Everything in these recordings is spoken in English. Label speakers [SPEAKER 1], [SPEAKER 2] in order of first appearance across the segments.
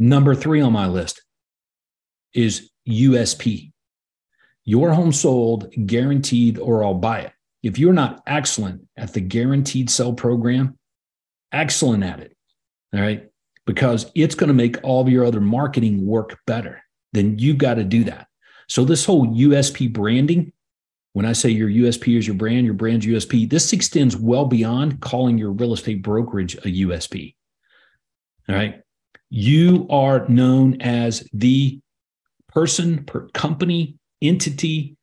[SPEAKER 1] Number three on my list is USP. Your home sold, guaranteed, or I'll buy it. If you're not excellent at the guaranteed sell program, excellent at it. All right. Because it's going to make all of your other marketing work better. Then you've got to do that. So, this whole USP branding, when I say your USP is your brand, your brand's USP, this extends well beyond calling your real estate brokerage a USP. All right. You are known as the person, per company, entity,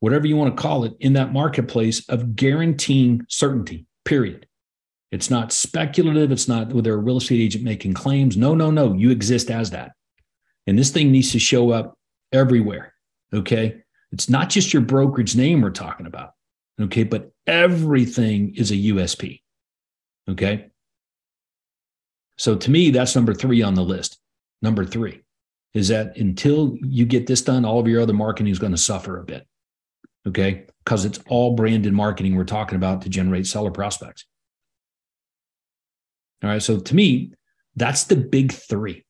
[SPEAKER 1] whatever you want to call it, in that marketplace of guaranteeing certainty, period. It's not speculative. It's not with a real estate agent making claims. No, no, no. You exist as that. And this thing needs to show up everywhere. Okay. It's not just your brokerage name we're talking about. Okay. But everything is a USP. Okay. So to me, that's number three on the list. Number three is that until you get this done, all of your other marketing is going to suffer a bit. Okay. Because it's all branded marketing we're talking about to generate seller prospects. All right. So to me, that's the big three.